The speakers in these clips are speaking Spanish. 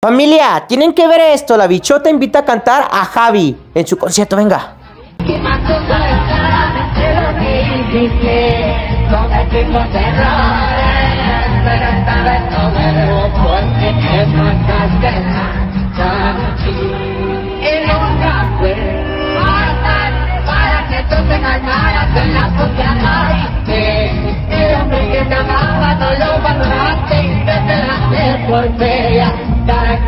Familia, tienen que ver esto. La bichota invita a cantar a Javi en su concierto. Venga.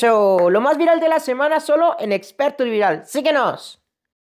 Eso, lo más viral de la semana solo en Experto Viral. Síguenos.